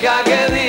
Deja que diga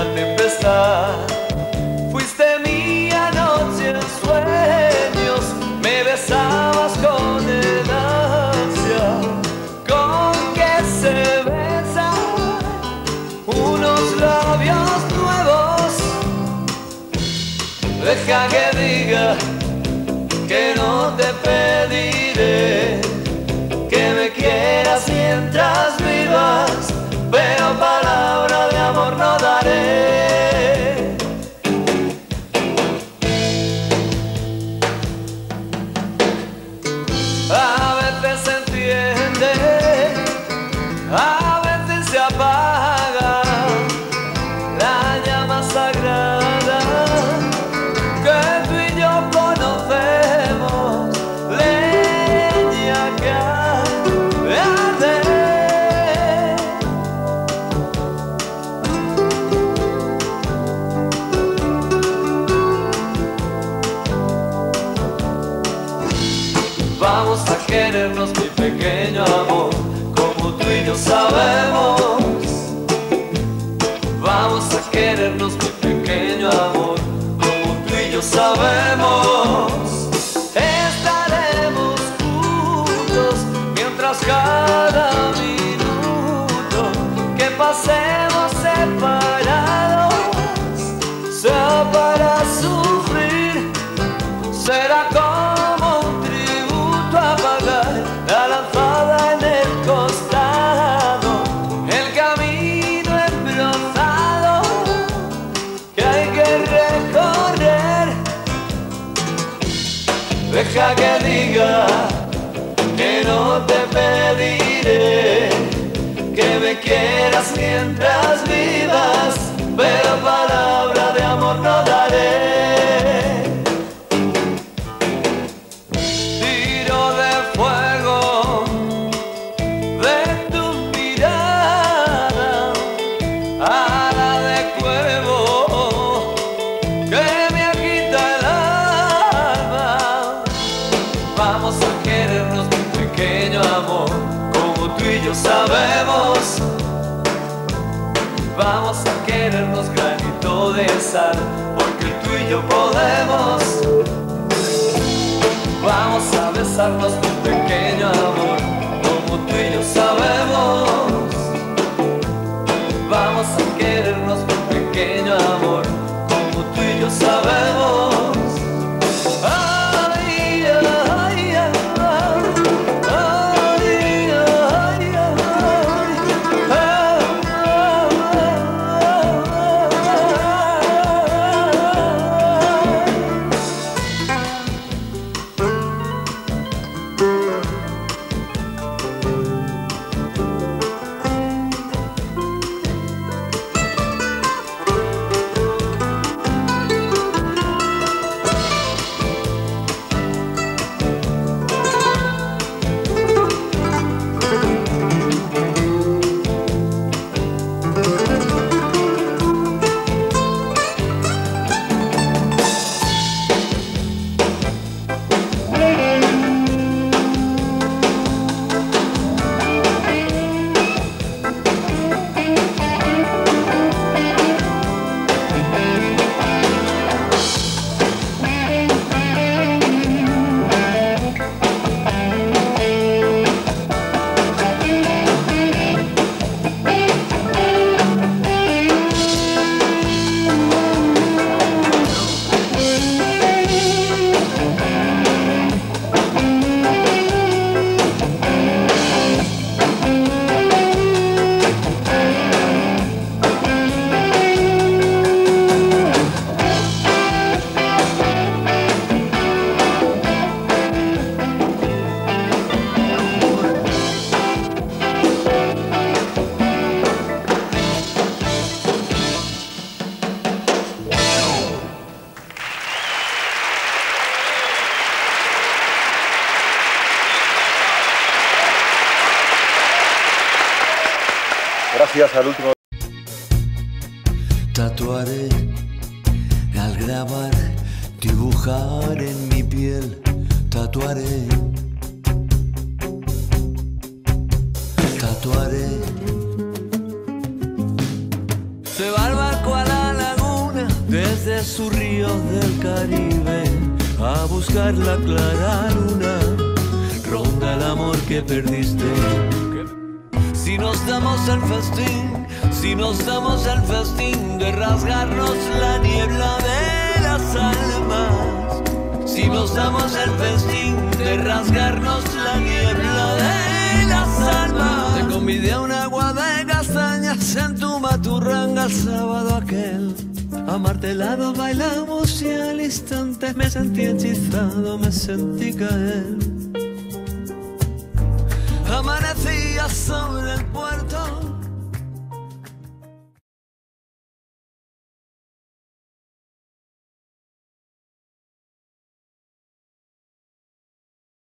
en la tempestad. Fuiste mi anoche en sueños, me besabas con el ansia con que se besan unos labios nuevos. Deja que diga que no te pediré que me quieras mientras Vamos a querernos, mi pequeño amor, como tú y yo sabemos. Vamos a querernos, mi pequeño amor, como tú y yo sabemos. Estaremos juntos mientras cada minuto que pasemos separados sea para sufrir. Será como Deja que diga que no te pediré que me quieras mientras vivas, pero palabra de amor yo sabemos. Vamos a querernos granito de sal, porque tú y yo podemos. Vamos a besarnos, mi pequeño amor, como tú y yo sabemos. Gracias al último. Tatuaré al grabar, dibujar en mi piel, tatuaré. Tatuaré. Se va el barco a la laguna desde sus ríos del Caribe a buscar la clara luna. Ronda el amor que perdiste. Si nos damos el festín, si nos damos el festín de rasgarnos la niebla de las almas. Si nos damos el festín de rasgarnos la niebla de las almas. Te convidé a un agua de castañas en tu maturranga el sábado aquel. Amartelado bailamos y al instante me sentí hechizado, me sentí caer. some of